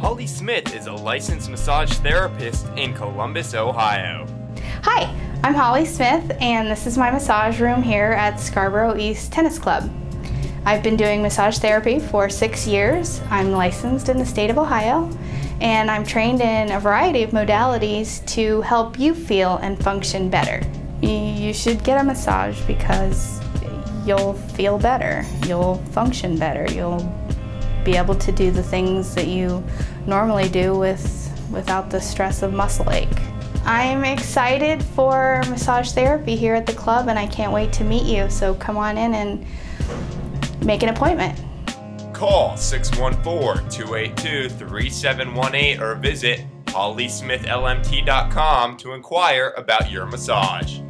Holly Smith is a licensed massage therapist in Columbus, Ohio. Hi, I'm Holly Smith, and this is my massage room here at Scarborough East Tennis Club. I've been doing massage therapy for six years. I'm licensed in the state of Ohio, and I'm trained in a variety of modalities to help you feel and function better. You should get a massage because you'll feel better, you'll function better, you'll be able to do the things that you normally do with without the stress of muscle ache. I'm excited for massage therapy here at the club and I can't wait to meet you. So come on in and make an appointment. Call 614-282-3718 or visit hollysmithlmt.com to inquire about your massage.